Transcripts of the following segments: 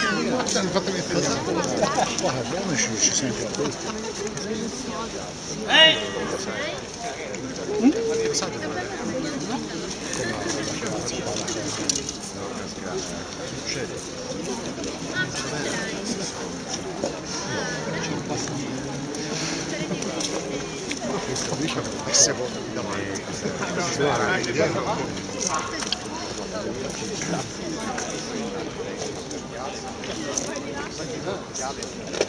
Hanno fatto mettere Guarda, abbiamo ci sempre a questo. Questo diciamo che secondo me Eh? Ovviamente fa parte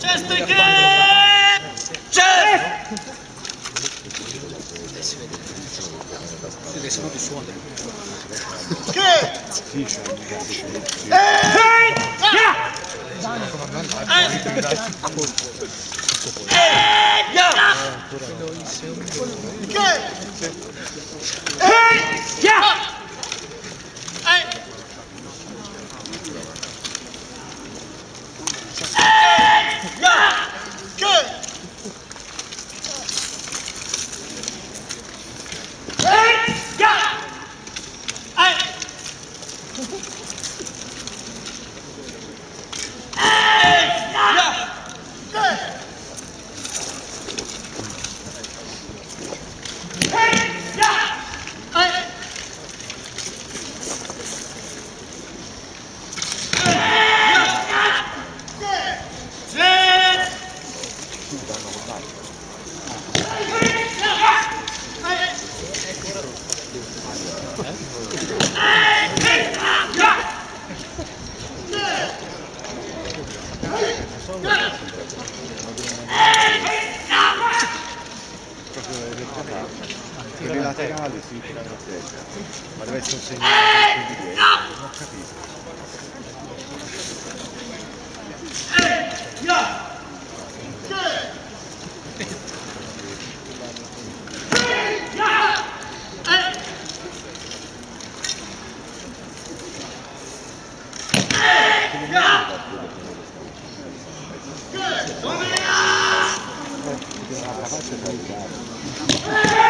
Chest again! Chest! Laisse-moi Good! per i laterali si tira la testa ma deve essere un segnale non ho capito Clutch a got it.